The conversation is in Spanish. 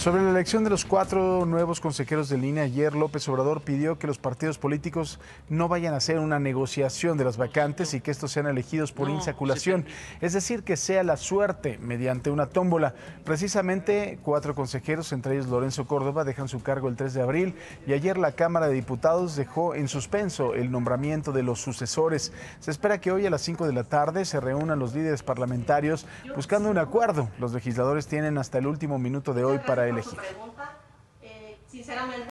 Sobre la elección de los cuatro nuevos consejeros de línea, ayer López Obrador pidió que los partidos políticos no vayan a hacer una negociación de las vacantes y que estos sean elegidos por insaculación, es decir, que sea la suerte mediante una tómbola. Precisamente cuatro consejeros, entre ellos Lorenzo Córdoba, dejan su cargo el 3 de abril y ayer la Cámara de Diputados dejó en suspenso el nombramiento de los sucesores. Se espera que hoy a las 5 de la tarde se reúnan los líderes parlamentarios buscando un acuerdo. Los legisladores tienen hasta el último minuto de hoy para eh, sinceramente.